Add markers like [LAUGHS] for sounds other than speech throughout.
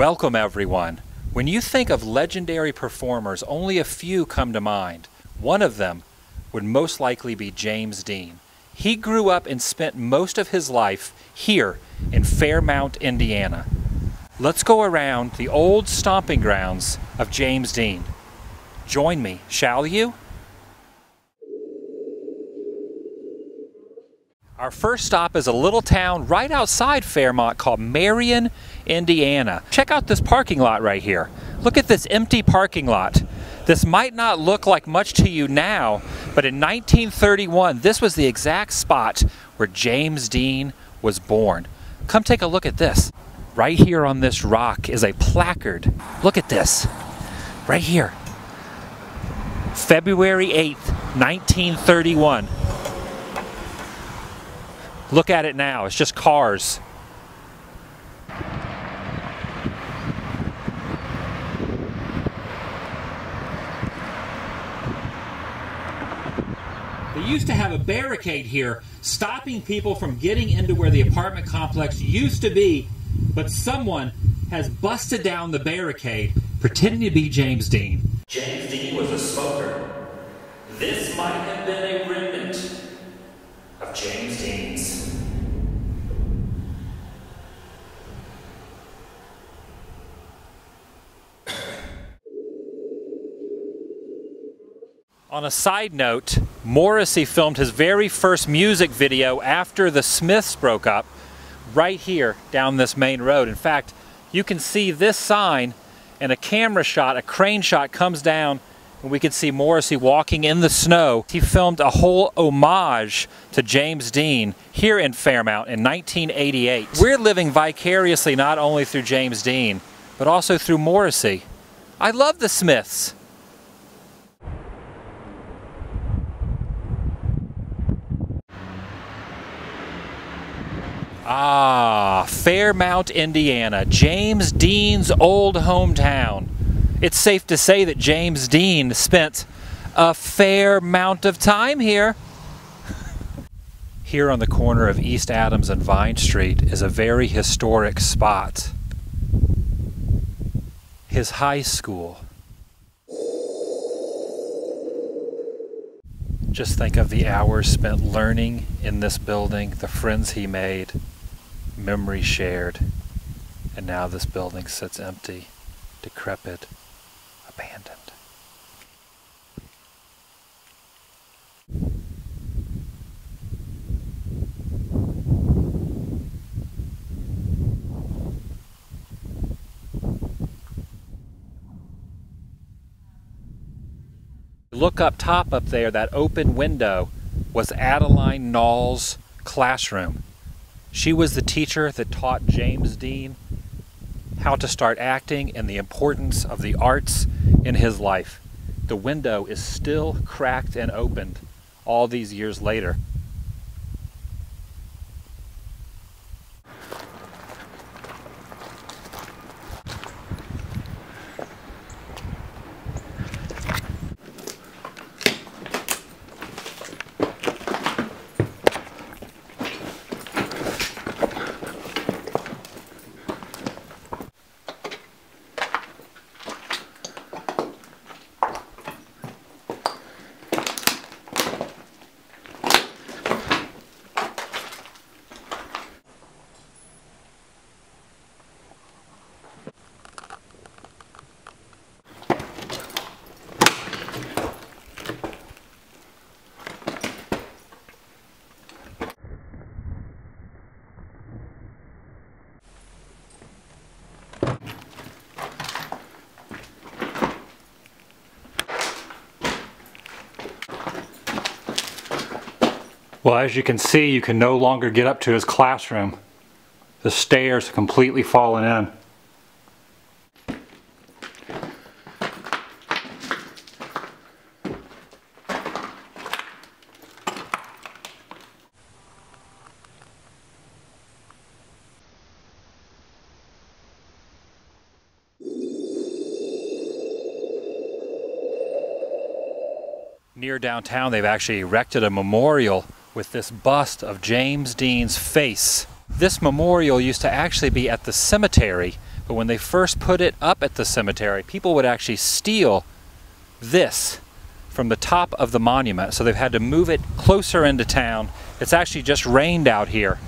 Welcome, everyone. When you think of legendary performers, only a few come to mind. One of them would most likely be James Dean. He grew up and spent most of his life here in Fairmount, Indiana. Let's go around the old stomping grounds of James Dean. Join me, shall you? Our first stop is a little town right outside Fairmount called Marion, Indiana. Check out this parking lot right here. Look at this empty parking lot. This might not look like much to you now, but in 1931, this was the exact spot where James Dean was born. Come take a look at this. Right here on this rock is a placard. Look at this. Right here. February 8th, 1931. Look at it now, it's just cars. They used to have a barricade here stopping people from getting into where the apartment complex used to be, but someone has busted down the barricade pretending to be James Dean. James Dean was a smoker. This might have been a remnant of James Dean's. On a side note, Morrissey filmed his very first music video after the Smiths broke up right here down this main road. In fact, you can see this sign and a camera shot, a crane shot comes down we can see Morrissey walking in the snow. He filmed a whole homage to James Dean here in Fairmount in 1988. We're living vicariously not only through James Dean, but also through Morrissey. I love the Smiths. Ah, Fairmount, Indiana, James Dean's old hometown. It's safe to say that James Dean spent a fair amount of time here. [LAUGHS] here on the corner of East Adams and Vine Street is a very historic spot. His high school. Just think of the hours spent learning in this building, the friends he made, memories shared, and now this building sits empty, decrepit, abandoned. Look up top up there, that open window was Adeline Nall's classroom. She was the teacher that taught James Dean how to start acting and the importance of the arts in his life. The window is still cracked and opened all these years later. Well, as you can see, you can no longer get up to his classroom. The stairs have completely fallen in. Near downtown, they've actually erected a memorial with this bust of James Dean's face. This memorial used to actually be at the cemetery, But when they first put it up at the cemetery, people would actually steal this from the top of the monument. So they've had to move it closer into town. It's actually just rained out here.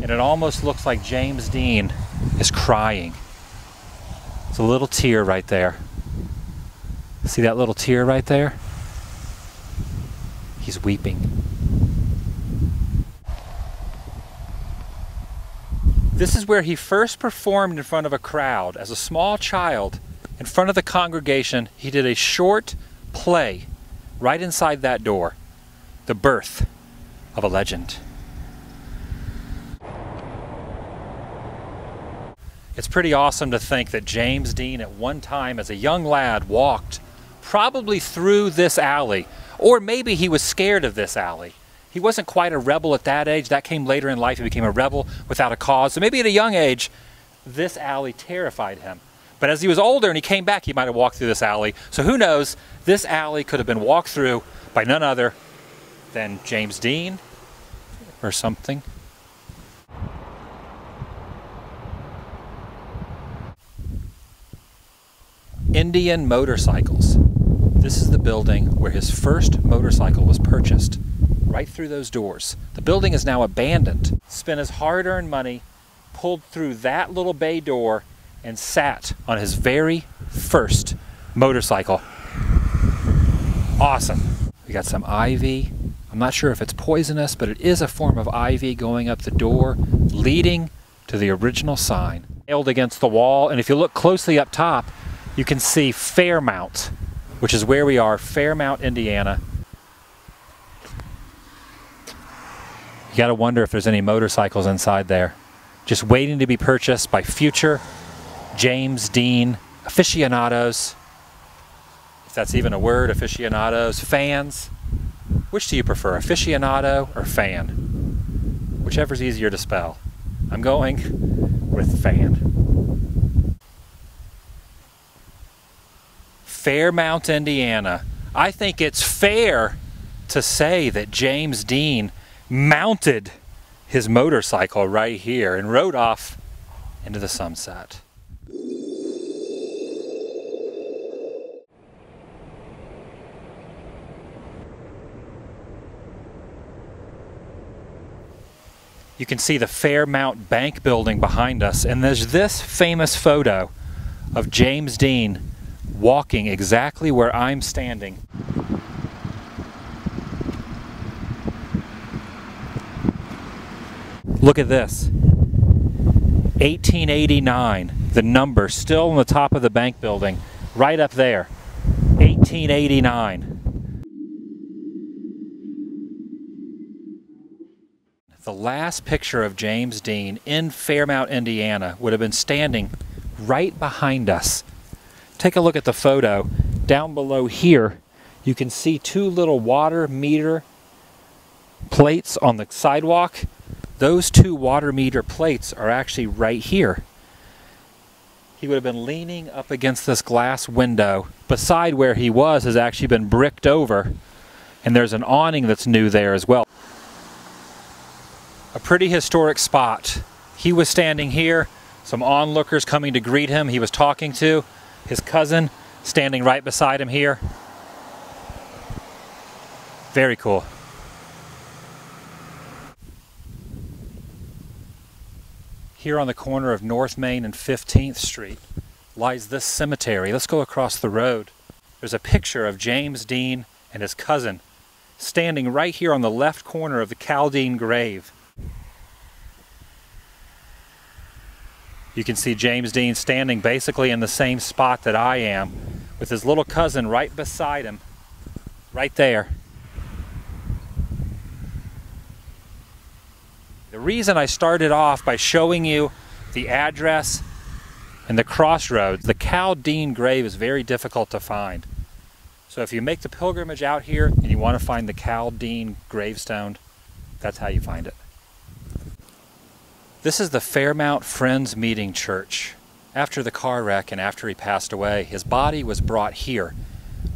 And it almost looks like James Dean is crying. It's a little tear right there. See that little tear right there? He's weeping. This is where he first performed in front of a crowd. As a small child, in front of the congregation, he did a short play right inside that door. The birth of a legend. It's pretty awesome to think that James Dean at one time as a young lad walked probably through this alley, or maybe he was scared of this alley. He wasn't quite a rebel at that age. That came later in life. He became a rebel without a cause. So maybe at a young age, this alley terrified him. But as he was older and he came back, he might have walked through this alley. So who knows? This alley could have been walked through by none other than James Dean or something. Indian Motorcycles. This is the building where his first motorcycle was purchased right through those doors. The building is now abandoned. Spent his hard earned money, pulled through that little bay door, and sat on his very first motorcycle. Awesome. We got some ivy. I'm not sure if it's poisonous, but it is a form of ivy going up the door, leading to the original sign. Nailed against the wall, and if you look closely up top, you can see Fairmount, which is where we are, Fairmount, Indiana. You got to wonder if there's any motorcycles inside there, just waiting to be purchased by future James Dean aficionados, if that's even a word, aficionados, fans. Which do you prefer, aficionado or fan? Whichever's easier to spell. I'm going with fan. Fairmount, Indiana. I think it's fair to say that James Dean mounted his motorcycle right here and rode off into the sunset. You can see the Fairmount Bank building behind us, and there's this famous photo of James Dean walking exactly where I'm standing Look at this. 1889, the number still on the top of the bank building, right up there. 1889. The last picture of James Dean in Fairmount, Indiana would have been standing right behind us. Take a look at the photo. Down below here, you can see two little water meter plates on the sidewalk those two water meter plates are actually right here. He would have been leaning up against this glass window. Beside where he was has actually been bricked over, and there's an awning that's new there as well. A pretty historic spot. He was standing here, some onlookers coming to greet him. He was talking to his cousin standing right beside him here. Very cool. Here on the corner of North Main and 15th Street lies this cemetery. Let's go across the road. There's a picture of James Dean and his cousin standing right here on the left corner of the Cal Dean grave. You can see James Dean standing basically in the same spot that I am with his little cousin right beside him, right there. The reason I started off by showing you the address and the crossroads, the Cal Dean grave is very difficult to find. So if you make the pilgrimage out here and you want to find the Cal Dean gravestone, that's how you find it. This is the Fairmount Friends Meeting Church. After the car wreck and after he passed away, his body was brought here,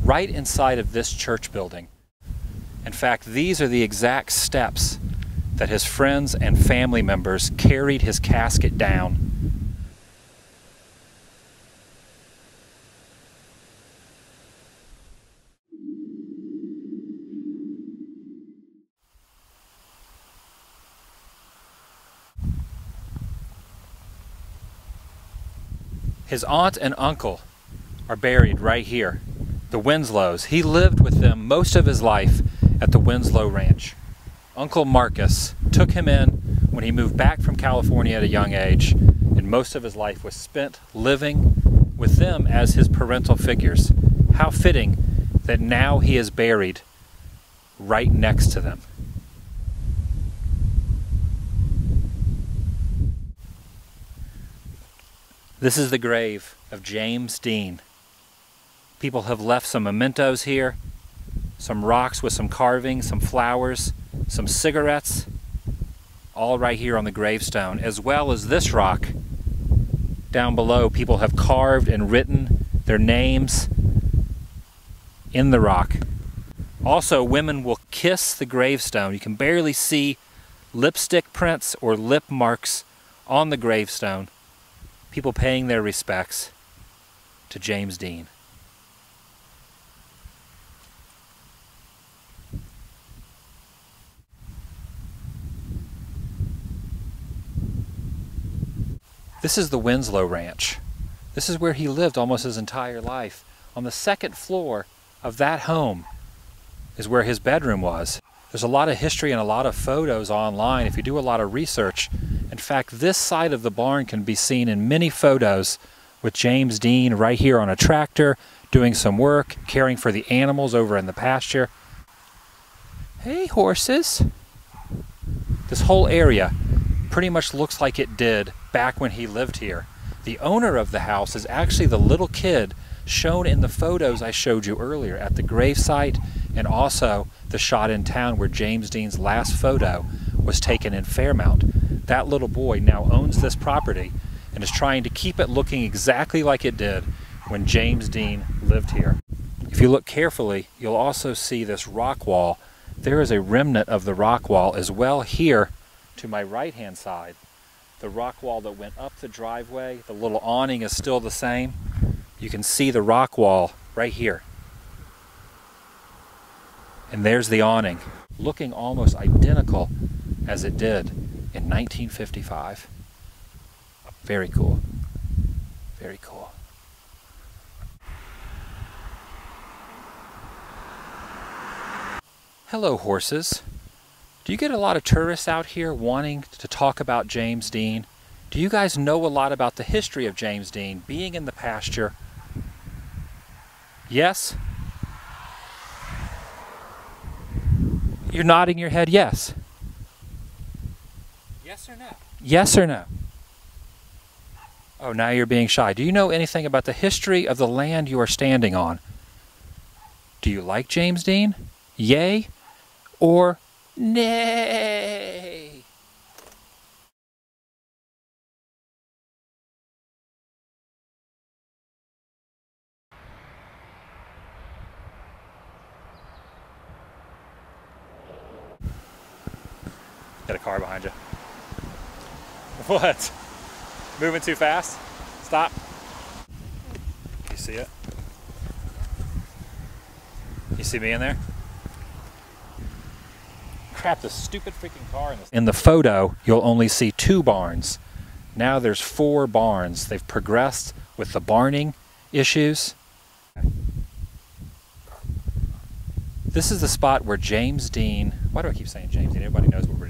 right inside of this church building. In fact, these are the exact steps that his friends and family members carried his casket down His aunt and uncle are buried right here, the Winslows. He lived with them most of his life at the Winslow Ranch. Uncle Marcus took him in when he moved back from California at a young age, and most of his life was spent living with them as his parental figures. How fitting that now he is buried right next to them. This is the grave of James Dean. People have left some mementos here, some rocks with some carving, some flowers, some cigarettes, all right here on the gravestone, as well as this rock down below. People have carved and written their names in the rock. Also, women will kiss the gravestone. You can barely see lipstick prints or lip marks on the gravestone. People paying their respects to James Dean. This is the Winslow Ranch. This is where he lived almost his entire life. On the second floor of that home is where his bedroom was. There's a lot of history and a lot of photos online if you do a lot of research. In fact, this side of the barn can be seen in many photos with James Dean right here on a tractor, doing some work, caring for the animals over in the pasture. Hey, horses. This whole area pretty much looks like it did back when he lived here. The owner of the house is actually the little kid shown in the photos I showed you earlier at the gravesite and also the shot in town where James Dean's last photo was taken in Fairmount. That little boy now owns this property and is trying to keep it looking exactly like it did when James Dean lived here. If you look carefully, you'll also see this rock wall. There is a remnant of the rock wall as well here to my right hand side. The rock wall that went up the driveway, the little awning is still the same you can see the rock wall right here. And there's the awning, looking almost identical as it did in 1955. Very cool. Very cool. Hello, horses. Do you get a lot of tourists out here wanting to talk about James Dean? Do you guys know a lot about the history of James Dean being in the pasture Yes? You're nodding your head yes. Yes or no? Yes or no? Oh, now you're being shy. Do you know anything about the history of the land you are standing on? Do you like James Dean? Yay or nay? Got a car behind you. What? Moving too fast? Stop. You see it? You see me in there? Crap, this stupid freaking car in this. In the photo, you'll only see two barns. Now there's four barns. They've progressed with the barning issues. This is the spot where James Dean, why do I keep saying James Dean? Everybody knows what we're